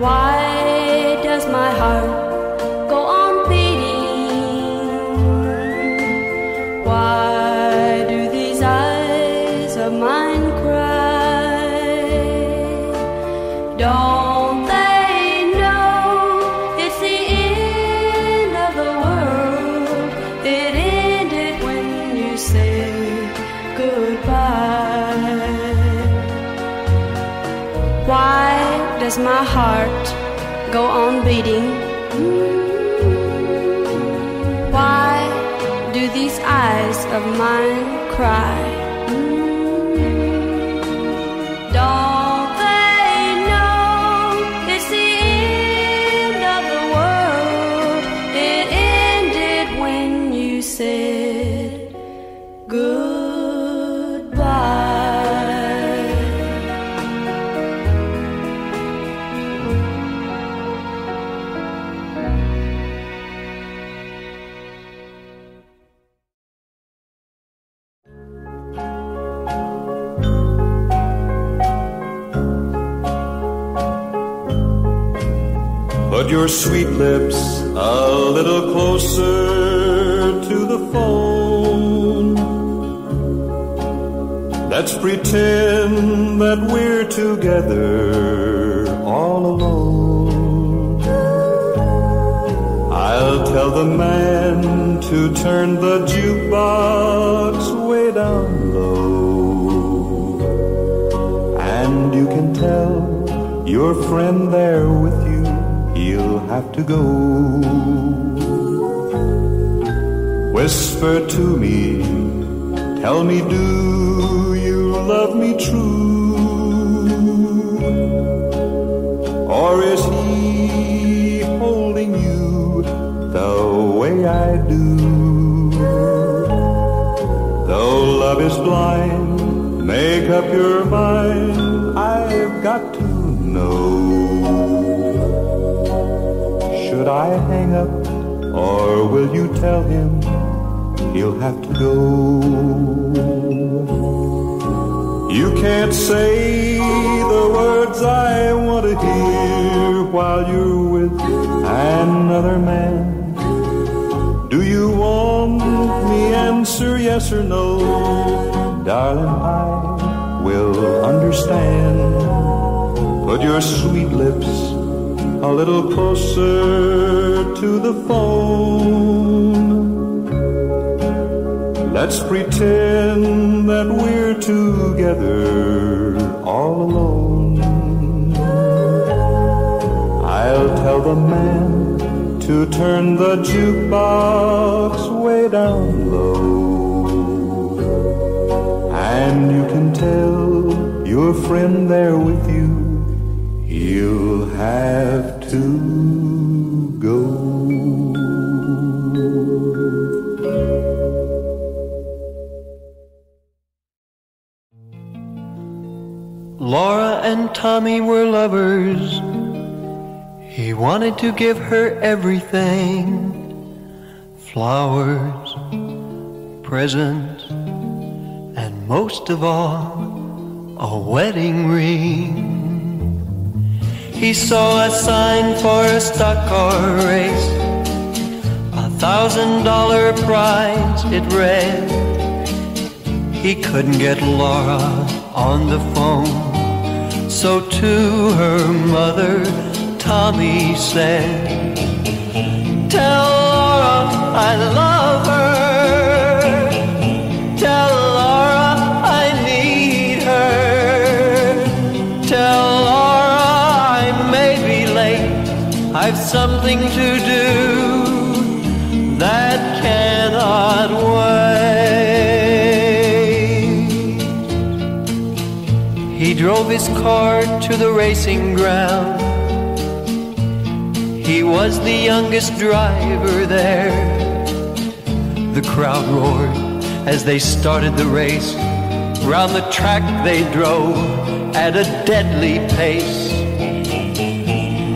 Why does my heart my heart go on beating? Why do these eyes of mine cry? Sweet lips a little closer to the phone. Let's pretend that we're together all alone. I'll tell the man to turn the jukebox way down low. And you can tell your friend there with to go. Whisper to me, tell me, do you love me true? Or is he holding you the way I do? Though love is blind, make up your mind, I've got to know. Should I hang up, or will you tell him he'll have to go? You can't say the words I want to hear while you're with another man. Do you want me answer yes or no? Darling, I will understand. Put your sweet lips a little closer to the phone. Let's pretend that we're together all alone. I'll tell the man to turn the jukebox way down low. And you can tell your friend there with you, have to go. Laura and Tommy were lovers. He wanted to give her everything flowers, presents, and most of all, a wedding ring. He saw a sign for a stock car race, a thousand dollar prize, it read. He couldn't get Laura on the phone. So to her mother, Tommy said, Tell Laura I love something to do that cannot wait. He drove his car to the racing ground. He was the youngest driver there. The crowd roared as they started the race. Round the track they drove at a deadly pace.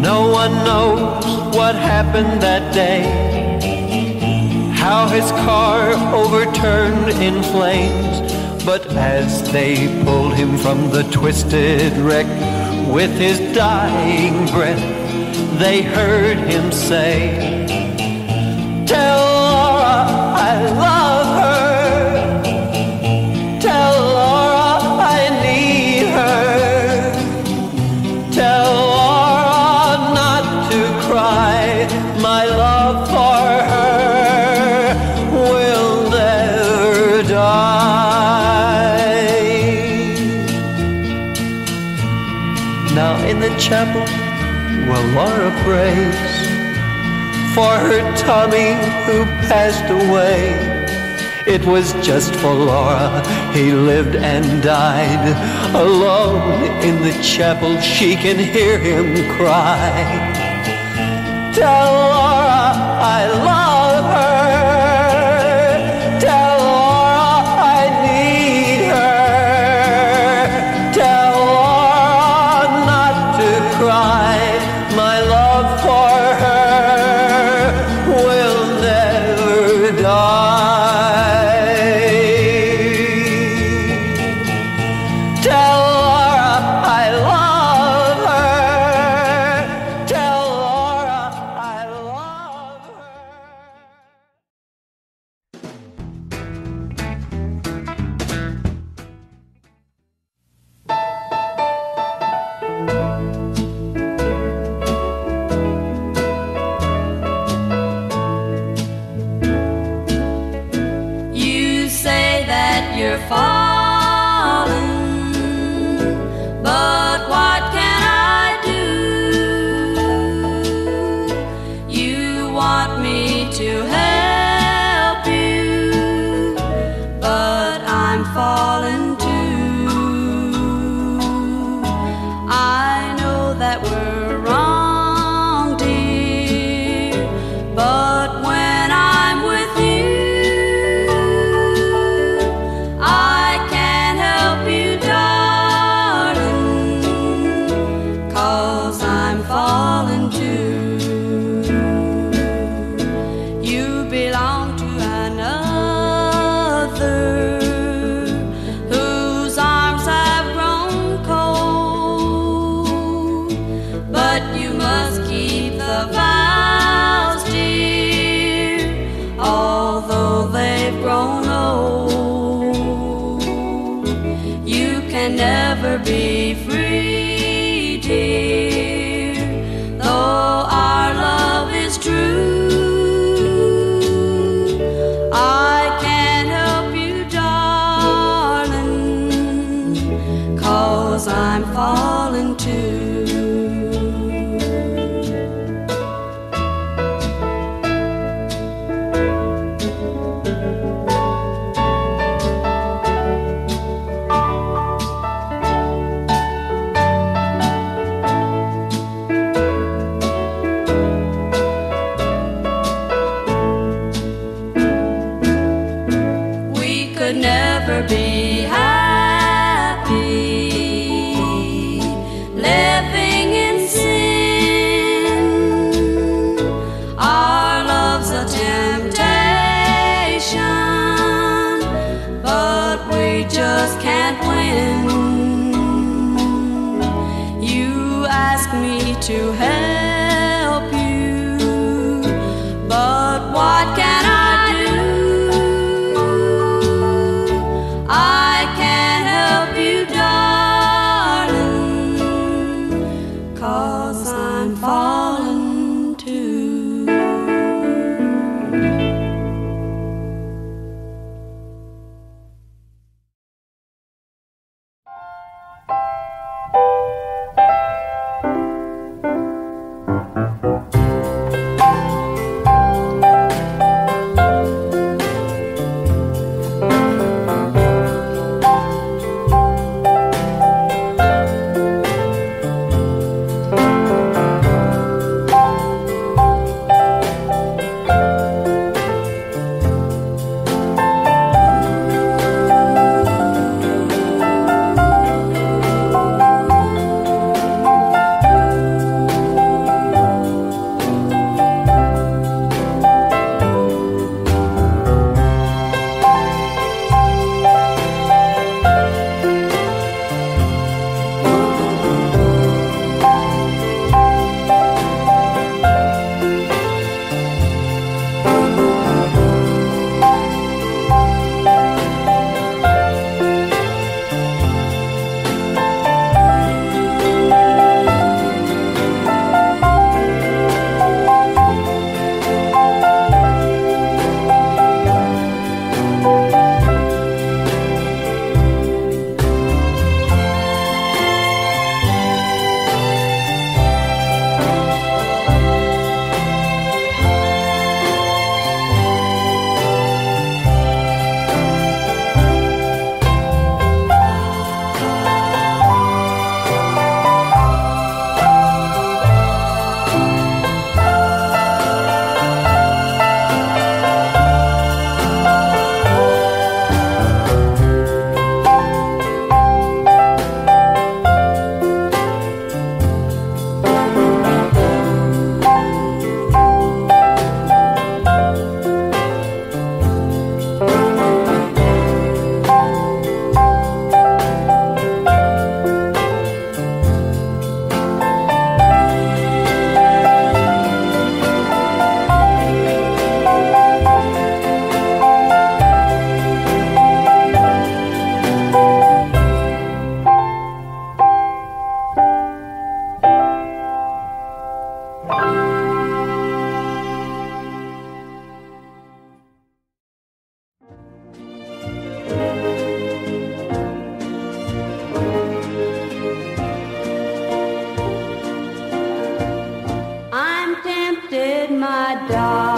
No one knows what happened that day. How his car overturned in flames. But as they pulled him from the twisted wreck with his dying breath, they heard him say, chapel, well, Laura prays for her Tommy who passed away. It was just for Laura he lived and died. Alone in the chapel, she can hear him cry. Tell Laura I love your father. My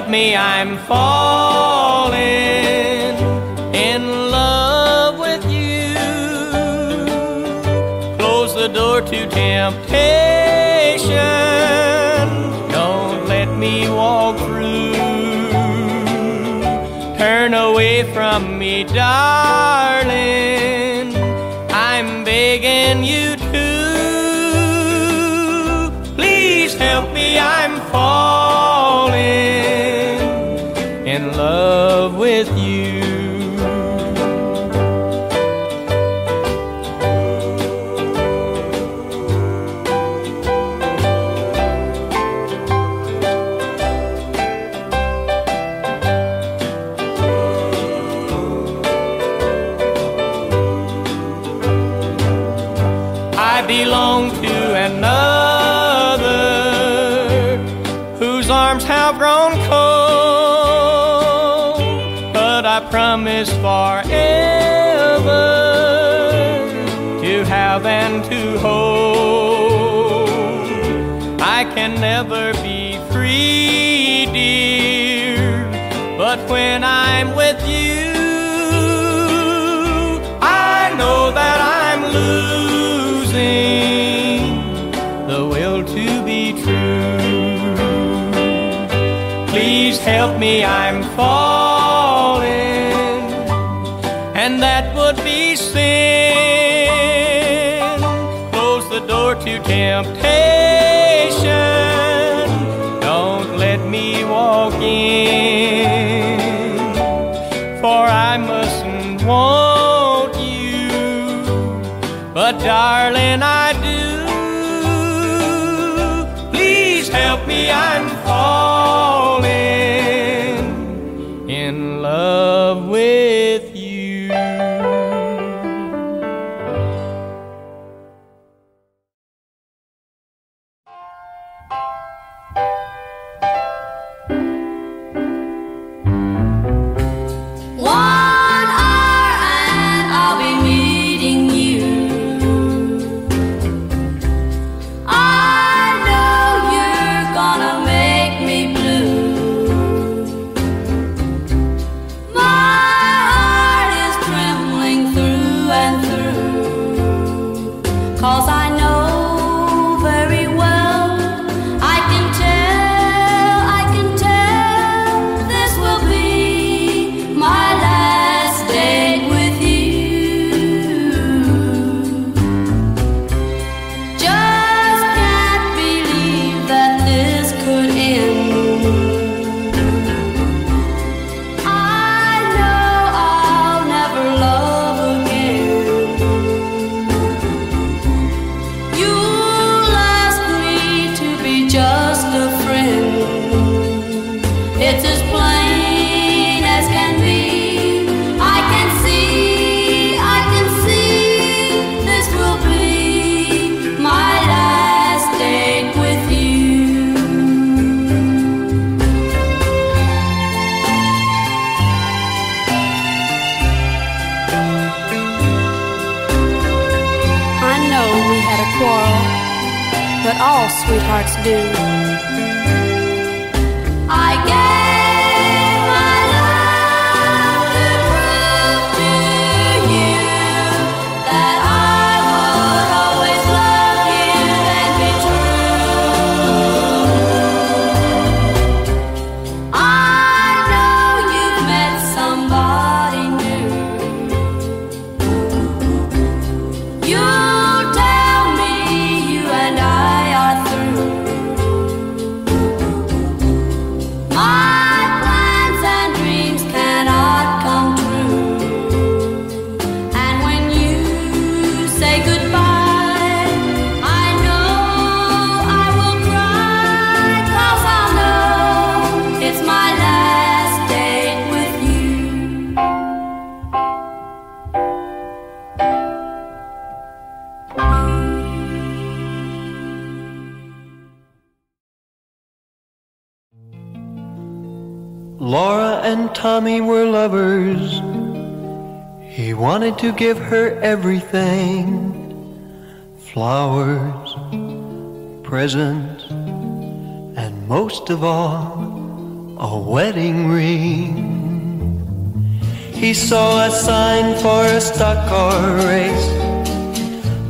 help me, I'm falling in love with you. Close the door to temptation. Don't let me walk through. Turn away from me, darling. I'm begging you to. Please help me, I'm falling I promise forever to have and to hold. I can never be free, dear, but when I'm with you, I know that I'm losing the will to be true. Please help me, I'm falling, sin. Close the door to temptation. Don't let me walk in, for I mustn't want you. But darling, I sweethearts do. Tommy were lovers. He wanted to give her everything flowers, presents, and most of all, a wedding ring. He saw a sign for a stock car race,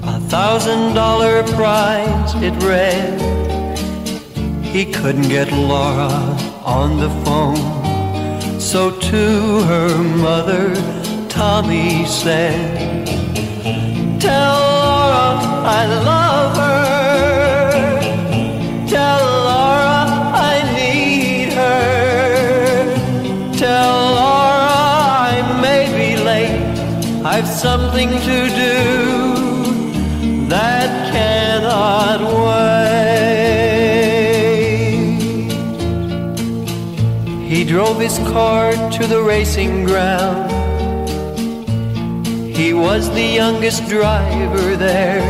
a thousand dollar prize, it read. He couldn't get Laura on the phone. So to her mother, Tommy said, Tell Laura I love her. Tell Laura I need her. Tell Laura I may be late. I've something to do that drove his car to the racing ground. He was the youngest driver there.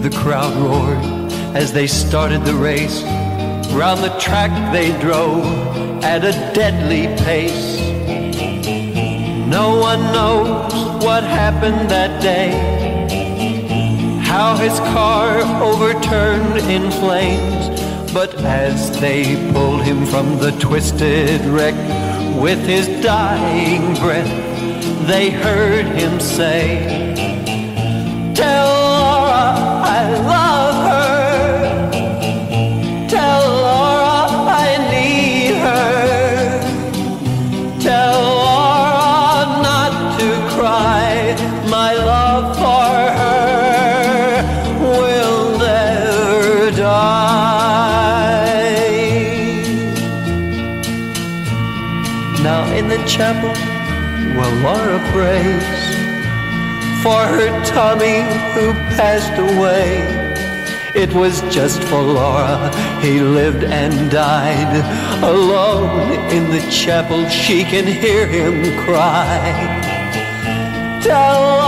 The crowd roared as they started the race. Round the track they drove at a deadly pace. No one knows what happened that day. How his car overturned in flames but as they pulled him from the twisted wreck with his dying breath, they heard him say, Tell chapel while Laura prays for her Tommy who passed away. It was just for Laura he lived and died. Alone in the chapel, she can hear him cry. Tell